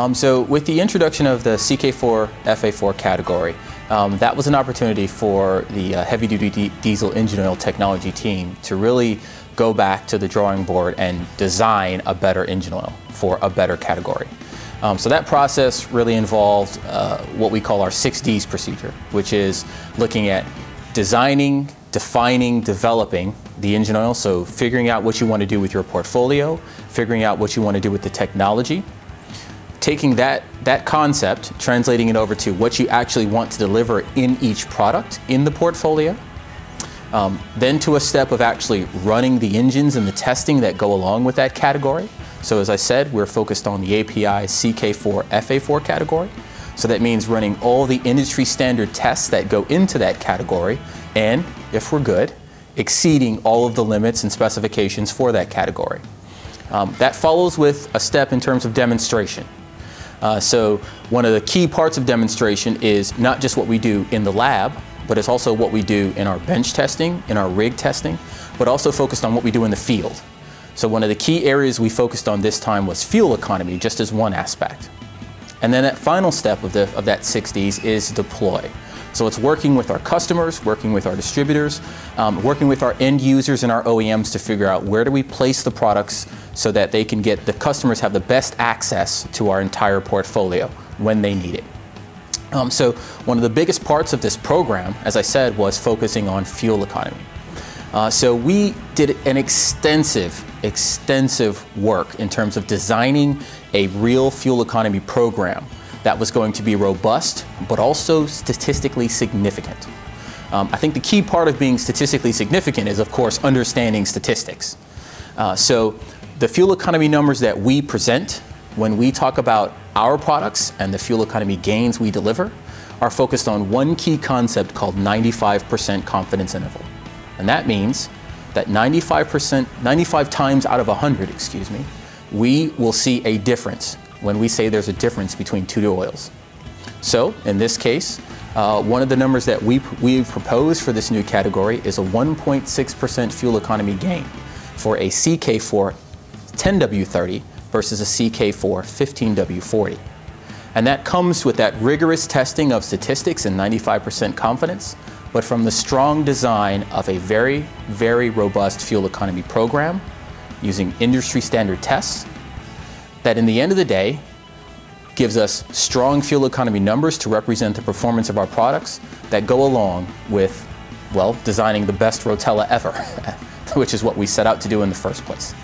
Um, so with the introduction of the CK4 FA4 category, um, that was an opportunity for the uh, heavy duty diesel engine oil technology team to really go back to the drawing board and design a better engine oil for a better category. Um, so that process really involved uh, what we call our 6Ds procedure, which is looking at designing, defining, developing the engine oil. So figuring out what you want to do with your portfolio, figuring out what you want to do with the technology, taking that, that concept, translating it over to what you actually want to deliver in each product in the portfolio, um, then to a step of actually running the engines and the testing that go along with that category. So as I said, we're focused on the API CK4 FA4 category. So that means running all the industry standard tests that go into that category and, if we're good, exceeding all of the limits and specifications for that category. Um, that follows with a step in terms of demonstration. Uh, so one of the key parts of demonstration is not just what we do in the lab, but it's also what we do in our bench testing, in our rig testing, but also focused on what we do in the field. So one of the key areas we focused on this time was fuel economy, just as one aspect. And then that final step of, the, of that 6Ds is deploy. So it's working with our customers, working with our distributors, um, working with our end users and our OEMs to figure out where do we place the products so that they can get, the customers have the best access to our entire portfolio when they need it. Um, so one of the biggest parts of this program, as I said, was focusing on fuel economy. Uh, so we did an extensive, extensive work in terms of designing a real fuel economy program that was going to be robust, but also statistically significant. Um, I think the key part of being statistically significant is, of course, understanding statistics. Uh, so the fuel economy numbers that we present when we talk about our products and the fuel economy gains we deliver are focused on one key concept called 95% confidence interval. And that means that 95%, 95 times out of 100, excuse me, we will see a difference when we say there's a difference between two oils. So in this case, uh, one of the numbers that we, we've proposed for this new category is a 1.6% fuel economy gain for a CK4 10W30 versus a CK4 15W40. And that comes with that rigorous testing of statistics and 95% confidence, but from the strong design of a very, very robust fuel economy program using industry standard tests that in the end of the day gives us strong fuel economy numbers to represent the performance of our products that go along with, well, designing the best Rotella ever, which is what we set out to do in the first place.